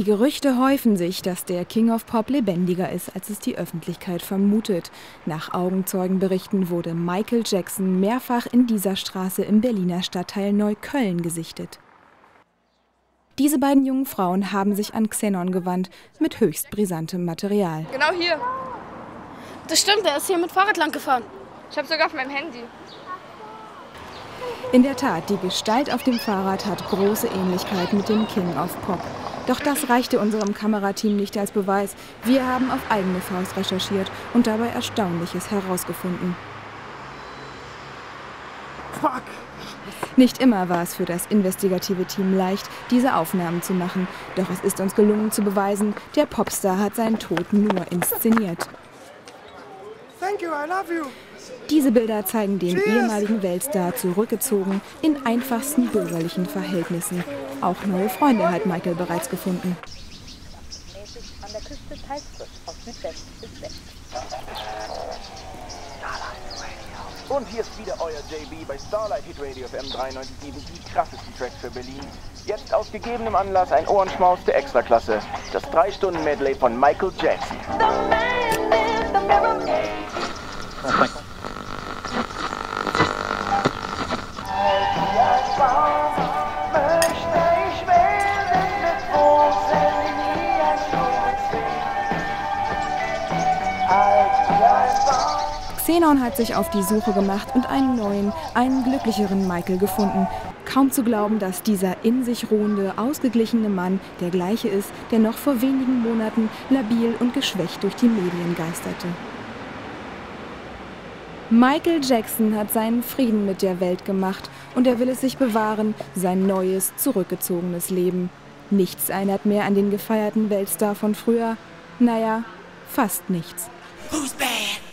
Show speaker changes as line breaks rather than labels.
Die Gerüchte häufen sich, dass der King of Pop lebendiger ist, als es die Öffentlichkeit vermutet. Nach Augenzeugenberichten wurde Michael Jackson mehrfach in dieser Straße im Berliner Stadtteil Neukölln gesichtet. Diese beiden jungen Frauen haben sich an Xenon gewandt, mit höchst brisantem Material.
Genau hier.
Das stimmt, er ist hier mit Fahrrad lang gefahren.
Ich habe sogar auf meinem Handy.
In der Tat, die Gestalt auf dem Fahrrad hat große Ähnlichkeit mit dem King of Pop. Doch das reichte unserem Kamerateam nicht als Beweis. Wir haben auf eigene Faust recherchiert und dabei Erstaunliches herausgefunden.
Fuck!
Nicht immer war es für das investigative Team leicht, diese Aufnahmen zu machen. Doch es ist uns gelungen zu beweisen, der Popstar hat seinen Tod nur inszeniert.
Thank you, I love you.
Diese Bilder zeigen den ehemaligen Weltstar zurückgezogen in einfachsten bürgerlichen Verhältnissen. Auch neue Freunde hat Michael bereits gefunden.
An der Küste teils frisch, aus Südwest bis West.
Und hier ist wieder euer JB bei Starlight Hit Radio FM 93.7, die krassesten Tracks für Berlin. Jetzt aus gegebenem Anlass ein Ohrenschmaus der Extraklasse. Das 3-Stunden-Medley von Michael Jackson.
Xenon hat sich auf die Suche gemacht und einen neuen, einen glücklicheren Michael gefunden. Kaum zu glauben, dass dieser in sich ruhende, ausgeglichene Mann der gleiche ist, der noch vor wenigen Monaten labil und geschwächt durch die Medien geisterte. Michael Jackson hat seinen Frieden mit der Welt gemacht und er will es sich bewahren, sein neues, zurückgezogenes Leben. Nichts erinnert mehr an den gefeierten Weltstar von früher. Naja, fast nichts.
Who's bad?